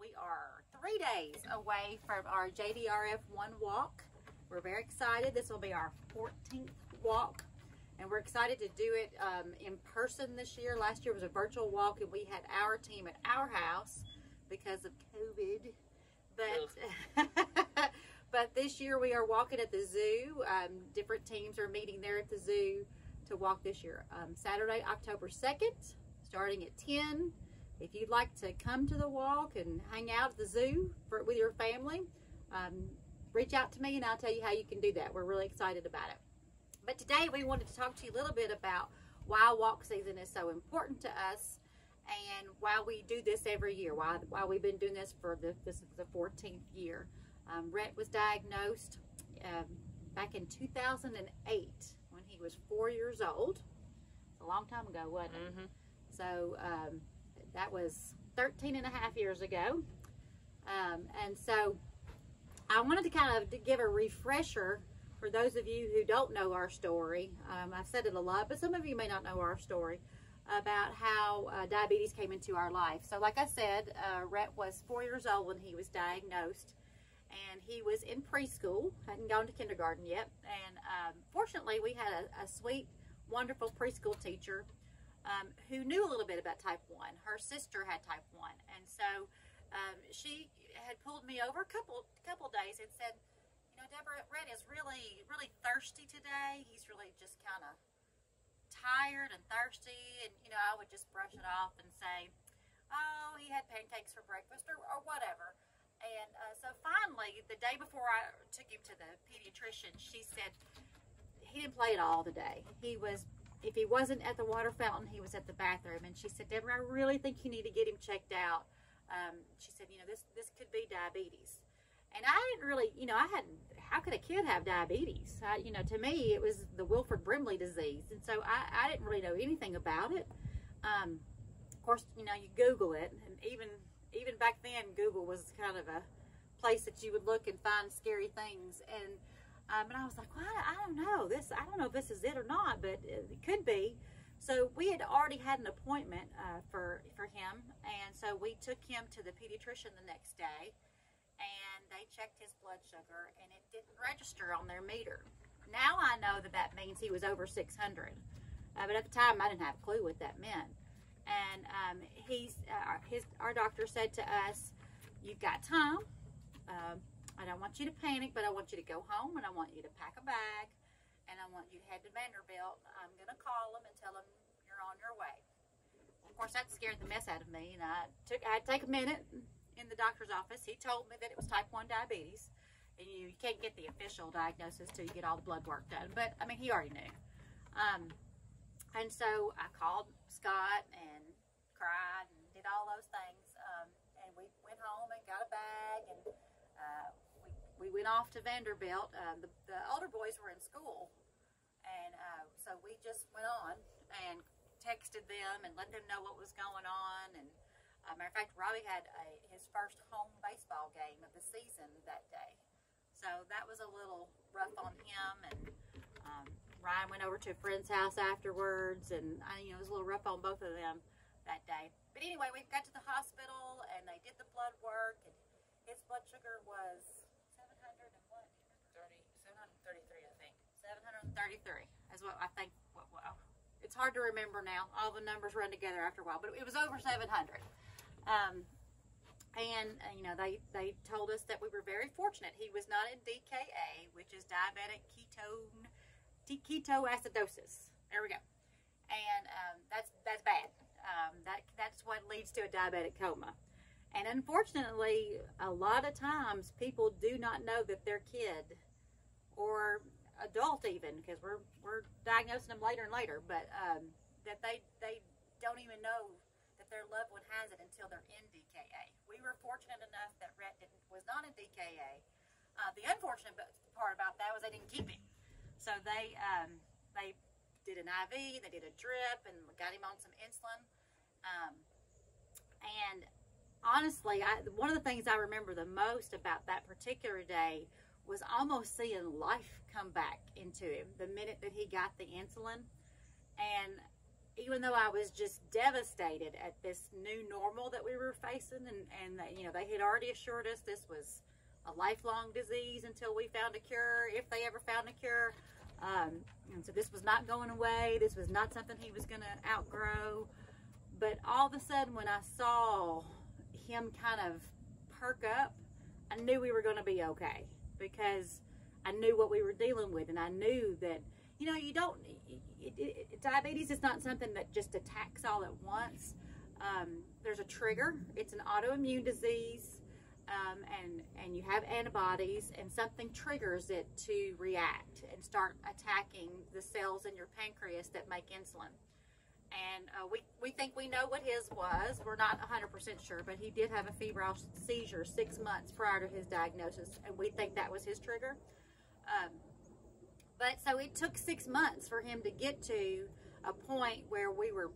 we are three days away from our JDRF one walk. We're very excited. This will be our 14th walk and we're excited to do it um, in person this year. Last year was a virtual walk and we had our team at our house because of COVID. But but this year we are walking at the zoo. Um, different teams are meeting there at the zoo to walk this year. Um, Saturday, October 2nd, starting at 10. If you'd like to come to the walk and hang out at the zoo for, with your family, um, reach out to me and I'll tell you how you can do that. We're really excited about it. But today we wanted to talk to you a little bit about why walk season is so important to us and why we do this every year, why, why we've been doing this for the, this is the 14th year. Um, Rhett was diagnosed um, back in 2008 when he was four years old. It's a long time ago, wasn't it? Mm -hmm. So um, that was 13 and a half years ago. Um, and so I wanted to kind of give a refresher for those of you who don't know our story. Um, I've said it a lot, but some of you may not know our story about how uh, diabetes came into our life. So like I said, uh, Rhett was four years old when he was diagnosed and he was in preschool, hadn't gone to kindergarten yet. And um, fortunately, we had a, a, sweet, wonderful preschool teacher um, who knew a little bit about type 1. Her sister had type 1. And so um, she had pulled me over a couple, couple days and said, you know, Deborah, Rhett is really, really thirsty today. He's really just kind of tired and thirsty. And, you know, I would just brush it off and say, oh, he had pancakes for breakfast or, or whatever. And uh, so finally, the day before I took him to the pediatrician, she said he didn't play at all today. He was if he wasn't at the water fountain, he was at the bathroom. And she said, Deborah, I really think you need to get him checked out. Um, she said, you know, this, this could be diabetes. And I didn't really, you know, I hadn't, how could a kid have diabetes? I, you know, to me, it was the Wilford Brimley disease. And so I, I didn't really know anything about it. Um, of course, you know, you Google it. And even, even back then, Google was kind of a place that you would look and find scary things. And um, and I was like, well, I don't know. This, I don't know if this is it or not, but it could be. So we had already had an appointment uh, for, for him. And so we took him to the pediatrician the next day. And they checked his blood sugar and it didn't register on their meter. Now I know that that means he was over 600. Uh, but at the time, I didn't have a clue what that meant. And um, he's, uh, his, our doctor said to us, you've got time. Um, I don't want you to panic, but I want you to go home and I want you to pack a bag and I want you to head to Vanderbilt. I'm going to call them and tell them you're on your way. Of course, that scared the mess out of me, and I took I had to take a minute in the doctor's office. He told me that it was type 1 diabetes, and you, you can't get the official diagnosis till you get all the blood work done. But, I mean, he already knew. Um, and so I called Scott and cried and did all those things. Um, and we went home and got a bag and we went off to Vanderbilt. Um, the, the, older boys were in school, and uh, so we just went on and texted them and let them know what was going on. And uh, matter of fact, Robby had a, his first home baseball game of the season that day. So that was a little rough on him. And um, Ryan went over to a friend's house afterwards, and I, you know, it was a little rough on both of them that day. But anyway, we got to the hospital, and they did the blood work, and his blood sugar was 700 and what? 30, 733, I think. 733 is what I think. Well, it's hard to remember now. All the numbers run together after a while, but it was over 700. Um, and uh, you know they they told us that we were very fortunate. He was not in DKA, which is diabetic ketone ketoacidosis. There we go. And um, that's that's bad. Um, that that's what leads to a diabetic coma. And unfortunately, a lot of times people do not know that their kid or adult even, because we're, we're diagnosing them later and later, but um, that they, they don't even know that their loved one has it until they're in DKA. We were fortunate enough that Rhett was not in DKA. Uh, the unfortunate part about that was they didn't keep him. So they, um, they did an IV, they did a drip, and got him on some insulin. Um, and honestly, I, one of the things I remember the most about that particular day was almost seeing life come back into him the minute that he got the insulin. And even though I was just devastated at this new normal that we were facing, and and that, you know they had already assured us this was a lifelong disease until we found a cure, if they ever found a cure. Um, and so this was not going away. This was not something he was going to outgrow. But all of a sudden, when I saw him kind of perk up, I knew we were going to be okay because I knew what we were dealing with, and I knew that you know you don't. It, it, diabetes is not something that just attacks all at once. Um, there's a trigger. It's an autoimmune disease, um, and and you have antibodies, and something triggers it to react and start attacking the cells in your pancreas that make insulin and uh, we, we think we know what his was. We're not 100% sure, but he did have a febrile seizure six months prior to his diagnosis, and we think that was his trigger. Um, but so it took six months for him to get to a point where we were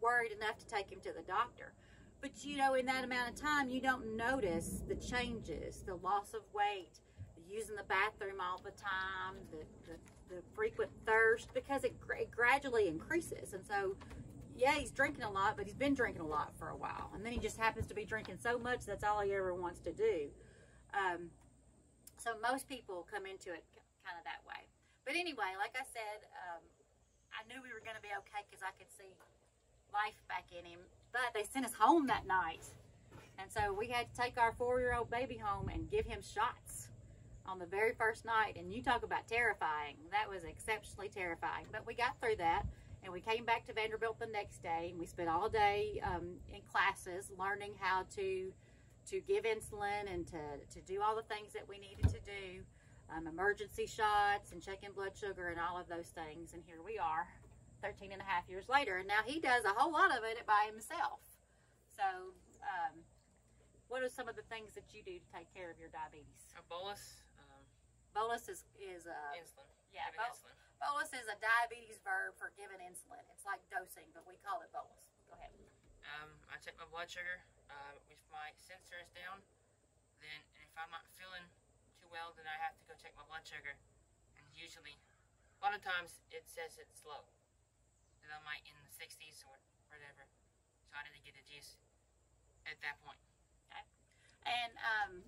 worried enough to take him to the doctor. But you know, in that amount of time, you don't notice the changes, the loss of weight, using the bathroom all the time, the, the, the frequent thirst, because it, it gradually increases. And so yeah, he's drinking a lot, but he's been drinking a lot for a while. And then he just happens to be drinking so much that's all he ever wants to do. Um, so most people come into it kind of that way. But anyway, like I said, um, I knew we were going to be okay because I could see life back in him. But they sent us home that night. And so we had to take our four-year-old baby home and give him shots on the very first night. And you talk about terrifying. That was exceptionally terrifying. But we got through that. And we came back to Vanderbilt the next day, and we spent all day um, in classes learning how to to give insulin and to, to do all the things that we needed to do, um, emergency shots and checking blood sugar and all of those things. And here we are, 13 and a half years later. And now he does a whole lot of it by himself. So, um, what are some of the things that you do to take care of your diabetes? A bolus. Bolus is, is uh, insulin. Yeah, bol- insulin. Bolus is a diabetes verb for giving insulin. It's like dosing, but we call it bolus. Go ahead. Um, I check my blood sugar uh, with my sensors down. Then, if I'm not feeling too well, then I have to go check my blood sugar. And usually, a lot of times, it says it's low. That I might in the 60s or whatever. So I need to get a juice at that point. Okay. And um,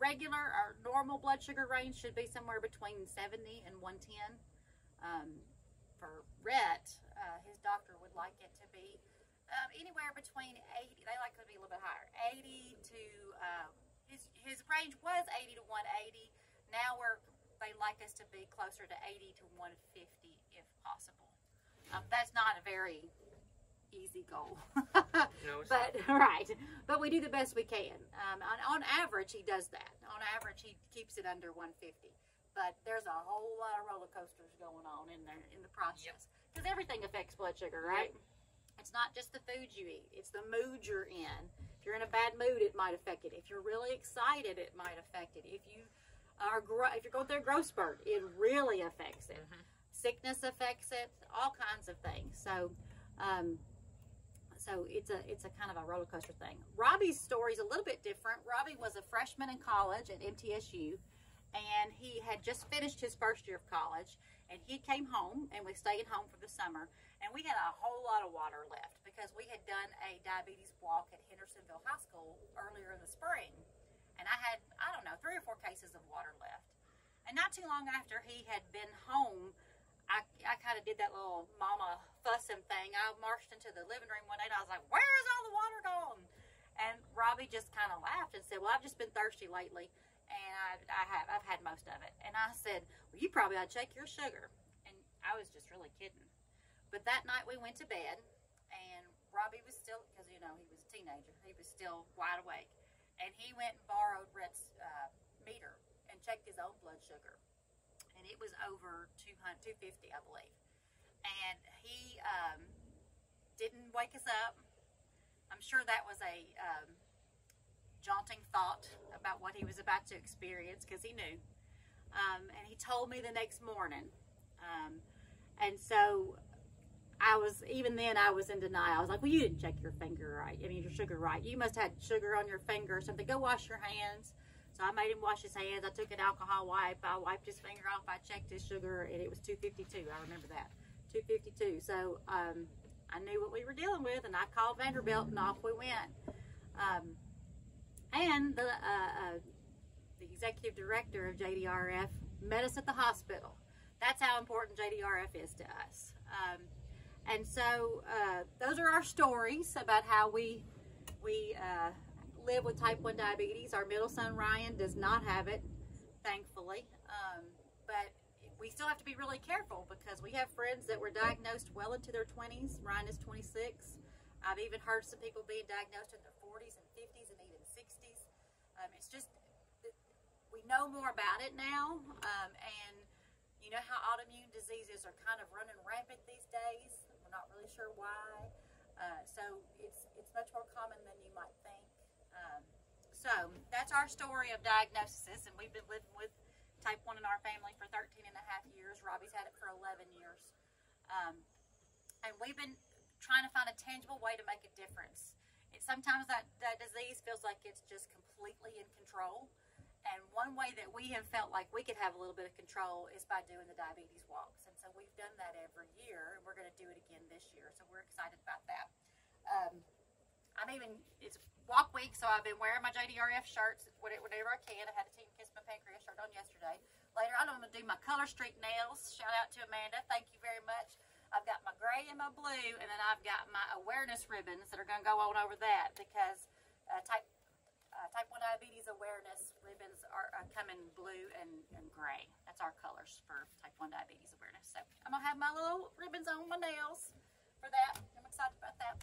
regular or normal blood sugar range should be somewhere between 70 and 110. Um, for Rhett, uh, his doctor would like it to be um, anywhere between 80. They like it to be a little bit higher. 80 to uh, his his range was 80 to 180. Now we're they like us to be closer to 80 to 150 if possible. Um, that's not a very easy goal. no, but right, but we do the best we can. Um, on, on average, he does that. On average, he keeps it under 150 but there's a whole lot of roller coasters going on in there in the process because yep. everything affects blood sugar, right? Yep. It's not just the food you eat; it's the mood you're in. If you're in a bad mood, it might affect it. If you're really excited, it might affect it. If you are if you're going through a growth spurt, it really affects it. Mm-hmm. Sickness affects it. All kinds of things. So. Um, so it's a it's a kind of a roller coaster thing. Robby's story is a little bit different. Robby was a freshman in college at MTSU and he had just finished his first year of college and he came home and we stayed home for the summer and we had a whole lot of water left because we had done a diabetes walk at hendersonville high school earlier in the spring and i had i don't know three or four cases of water left and not too long after he had been home i, I kind of did that little mama fussing thing i marched into the living room one and i was like where is all the water gone and robby just kind of laughed and said well i've just been thirsty lately and I, I have I've had most of it. And I said, well, you probably ought to check your sugar. And I was just really kidding. But that night we went to bed, and Robby was still because you know he was a teenager. He was still wide awake, and he went and borrowed Rhett's uh, meter and checked his own blood sugar, and it was over 200, 250, I believe. And he um, didn't wake us up. I'm sure that was a um, jaunting thought about what he was about to experience because he knew. Um, and he told me the next morning. Um, and so I was, even then, I was in denial. I was like, well, you didn't check your finger right. I mean, your sugar right. You must have had sugar on your finger or something. Go wash your hands. So I made him wash his hands. I took an alcohol wipe. I wiped his finger off. I checked his sugar, and it was 252. I remember that. 252. So um, I knew what we were dealing with, and I called Vanderbilt, and off we went. Um, and the uh, uh, the executive director of JDRF met us at the hospital. That's how important JDRF is to us. Um, and so uh, those are our stories about how we we uh, live with type 1 diabetes. Our middle son Ryan does not have it, thankfully. Um, but we still have to be really careful because we have friends that were diagnosed well into their 20s. Ryan is 26. I've even heard some people being diagnosed in their 40s and 50s and even 60s. Um, it's just, we know more about it now. Um, and you know how autoimmune diseases are kind of running rampant these days? We're not really sure why. Uh, so it's, it's much more common than you might think. So that's our story of diagnosis, and we've been living with type 1 in our family for 13 and a half years. Robby's had it for 11 years. Um, and we've been trying to find a tangible way to make a difference. It, sometimes that, that disease feels like it's just completely in control. And one way that we have felt like we could have a little bit of control is by doing the diabetes walks. And so we've done that every year, and we're going to do it again this year. So we're excited about that. Um, I'm even, it's walk week, so I've been wearing my JDRF shirts whenever I can. I had a Team Kiss My Pancreas shirt on yesterday. Later on, I'm going to do my color streak nails. Shout out to Amanda. Thank you very much. I've got my gray and my blue, and then I've got my awareness ribbons that are going to go on over that because uh, type uh, type 1 diabetes awareness ribbons are, are come in blue and, and gray. That's our colors for type 1 diabetes awareness. So I'm going to have my little ribbons on my nails for that. I'm excited about that.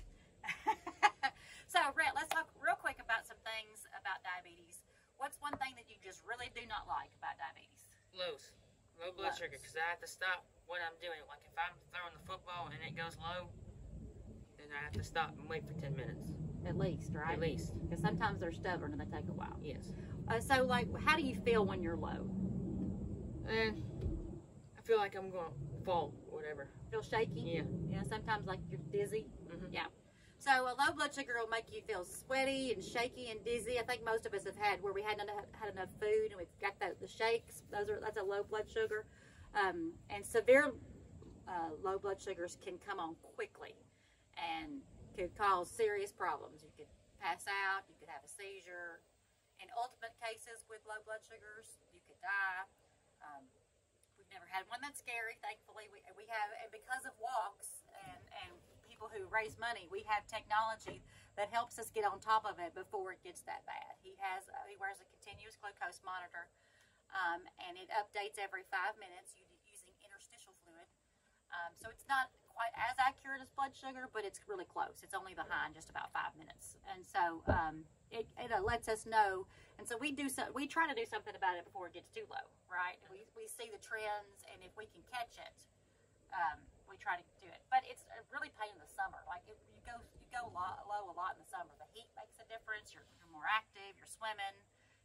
so, Rhett, let's talk real quick about some things about diabetes. What's one thing that you just really do not like about diabetes? Lows. Low blood Lows. sugar, because I have to stop what I'm doing. Like if I'm throwing the football and it goes low, then I have to stop and wait for 10 minutes. At least, right? At least. Because sometimes they're stubborn and they take a while. Yes. Uh, so, like, how do you feel when you're low? And I feel like I'm going to fall, whatever. Feel shaky? Yeah. Yeah, sometimes like you're dizzy. Mhm. Yeah. A low blood sugar will make you feel sweaty and shaky and dizzy. I think most of us have had where we hadn't had enough food and we've got the, the shakes. Those are that's a low blood sugar. Um, and severe uh, low blood sugars can come on quickly and could cause serious problems. You could pass out. You could have a seizure. In ultimate cases with low blood sugars, you could die. Um, we've never had one that's scary. Thankfully, we, we have, and because of walks and and people who raise money, we have technology that helps us get on top of it before it gets that bad. He has uh, he wears a continuous glucose monitor, um, and it updates every five minutes using interstitial fluid. Um, so it's not quite as accurate as blood sugar, but it's really close. It's only behind just about five minutes, and so um, it, it uh, lets us know. And so we do so we try to do something about it before it gets too low, right? We we see the trends, and if we can catch it, um, we try to do it. But it's a really pain in the summer. Like it, you go you go lo- low a lot in the summer. The heat makes a difference. You're, you're more active. You're swimming.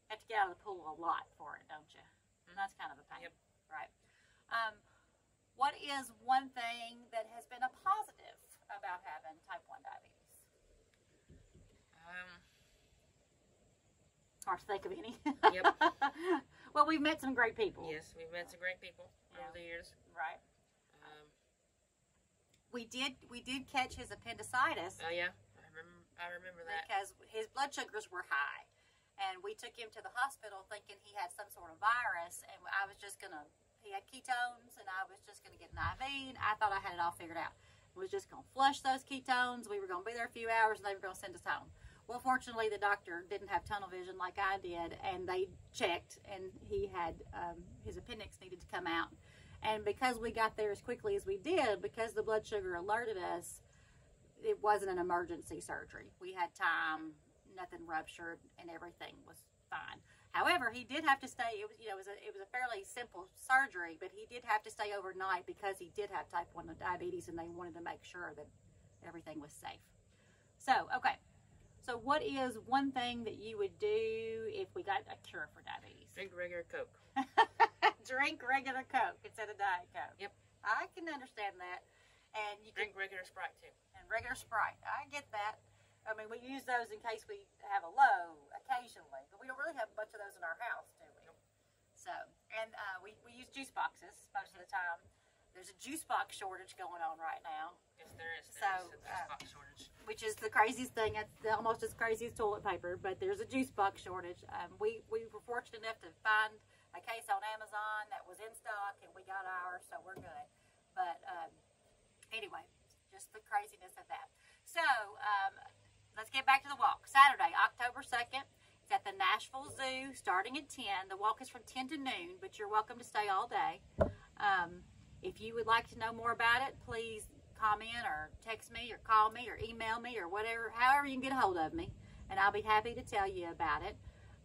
You have to get out of the pool a lot for it, don't you? And that's kind of a pain, Yep. right? Um, what is one thing that has been a positive about having type one diabetes? Um, Hard to think of any. Yep. well, we've met some great people. yes, we've met some great people Yeah. over the years. Right. We did. We did catch his appendicitis. oh, yeah. I remember, I remember that. because his blood sugars were high. And we took him to the hospital thinking he had some sort of virus, and I was just gonna. He had ketones, and I was just gonna get an IV. And I thought I had it all figured out. I Was just gonna flush those ketones. We were gonna be there a few hours, and they were gonna send us home. Well, fortunately, the doctor didn't have tunnel vision like I did, and they checked, and he had um, his appendix needed to come out. And because we got there as quickly as we did, because the blood sugar alerted us, it wasn't an emergency surgery. We had time, nothing ruptured, and everything was fine. However, he did have to stay. It was, you know, it was a, it was a fairly simple surgery, but he did have to stay overnight because he did have type one diabetes, and they wanted to make sure that everything was safe. So, okay. So, what is one thing that you would do if we got a cure for diabetes? Drink regular Coke. Drink regular Coke instead of Diet Coke. Yep. I can understand that. And you can Drink regular Sprite, too. and regular Sprite. I get that. I mean, we use those in case we have a low occasionally, but we don't really have a bunch of those in our house, do we? Nope. So, and uh, we, we use juice boxes most of the time. There's a juice box shortage going on right now. Yes, there is. There So, is a uh, box shortage. which is the craziest thing. It's almost as crazy as toilet paper, but there's a juice box shortage. Um, we, we were fortunate enough to find a case on Amazon that was in stock, and we got ours, so we're good. But um, anyway, just the craziness of that. So um, let's get back to the walk. Saturday, October 2nd. It's at the Nashville Zoo starting at 10. The walk is from 10 to noon, but you're welcome to stay all day. Um, if you would like to know more about it, please comment or text me or call me or email me or whatever, however you can get a hold of me, and I'll be happy to tell you about it.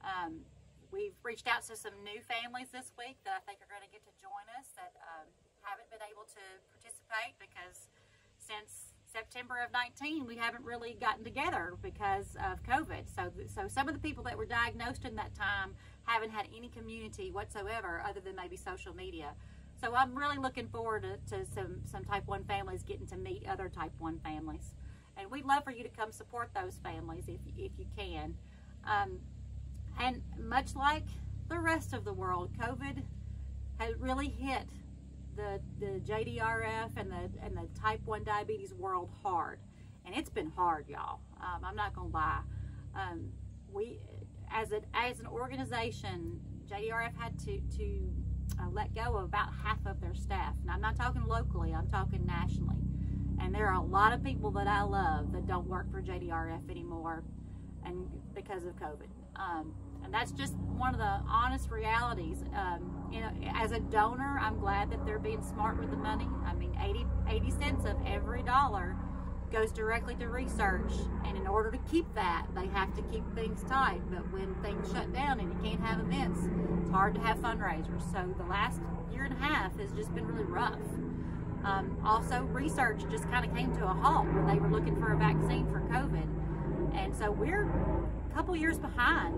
Um, we've reached out to some new families this week that I think are going to get to join us that um, haven't been able to participate because since September of 19 we haven't really gotten together because of COVID. So, so some of the people that were diagnosed in that time haven't had any community whatsoever other than maybe social media. So I'm really looking forward to, to some, some type 1 families getting to meet other type 1 families. And we'd love for you to come support those families if, if you can. Um, and much like the rest of the world, COVID has really hit the, the JDRF and the, and the type 1 diabetes world hard. And it's been hard, y'all. Um, I'm not going to lie. Um, we, as, a, as an organization, JDRF had to, to uh, let go of about half of their staff. And I'm not talking locally, I'm talking nationally. And there are a lot of people that I love that don't work for JDRF anymore and because of COVID. Um, and that's just one of the honest realities. Um, you know, as a donor, I'm glad that they're being smart with the money. I mean, 80, 80 cents of every dollar goes directly to research. And in order to keep that, they have to keep things tight. But when things shut down and you can't have events, it's hard to have fundraisers. So the last year and a half has just been really rough. Um, also, research just kind of came to a halt when they were looking for a vaccine for COVID. And so we're a couple years behind.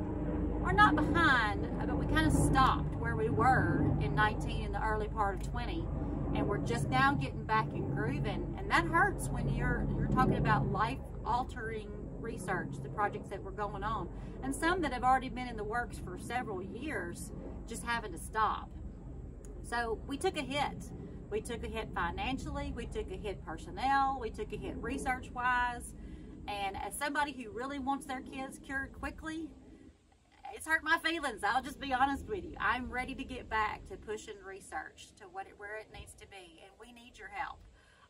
We're not behind, uh, but we kind of stopped where we were in 19 in the early part of 20. And we're just now getting back and grooving. And that hurts when you're you're talking about life altering research, the projects that were going on. And some that have already been in the works for several years, just having to stop. So we took a hit. We took a hit financially, we took a hit personnel, we took a hit research wise. And as somebody who really wants their kids cured quickly, it's hurt my feelings. I'll just be honest with you. I'm ready to get back to pushing research to what it, where it needs to be, and we need your help.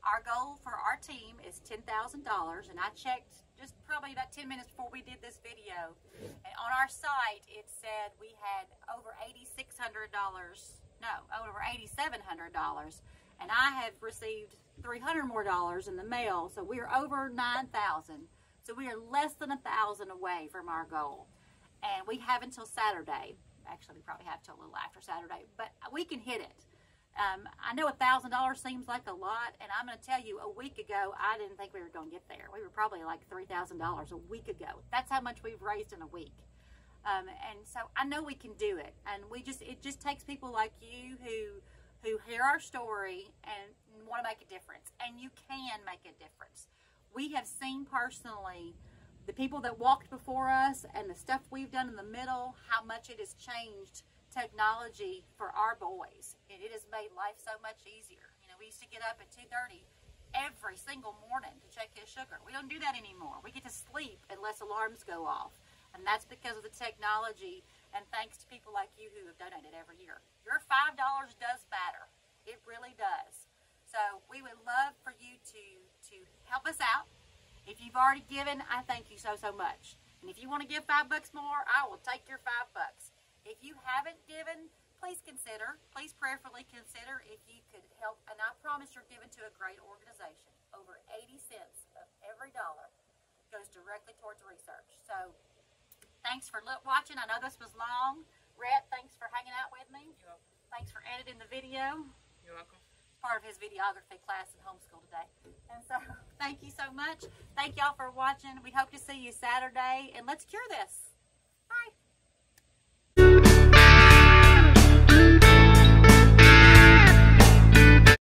Our goal for our team is $10,000, and I checked just probably about 10 minutes before we did this video. And on our site, it said we had over $8,600, no, over $8,700, and I have received 300 more dollars in the mail, so we are over 9,000. So we are less than a thousand away from our goal and we have until Saturday. Actually, we probably have till a little after Saturday, but we can hit it. Um, I know a thousand dollars seems like a lot, and I'm going to tell you, a week ago, I didn't think we were going to get there. We were probably like three thousand dollars a week ago. That's how much we've raised in a week, um, and so I know we can do it. And we just it just takes people like you who who hear our story and want to make a difference, and you can make a difference. We have seen personally the people that walked before us and the stuff we've done in the middle, how much it has changed technology for our boys. And it has made life so much easier. You know, we used to get up at 2.30 every single morning to check his sugar. We don't do that anymore. We get to sleep unless alarms go off. And that's because of the technology and thanks to people like you who have donated every year. Your $5 does matter. It really does. So we would love for you to, to help us out if you've already given, I thank you so, so much. And if you want to give five bucks more, I will take your five bucks. If you haven't given, please consider, please prayerfully consider if you could help. And I promise you're giving to a great organization. Over 80 cents of every dollar goes directly towards research. So thanks for watching. I know this was long. Rhett, thanks for hanging out with me. You're welcome. Thanks for editing the video You're welcome. Part of his videography class in homeschool today. And so, thank you so much. Thank y'all for watching. We hope to see you Saturday, and let's cure this.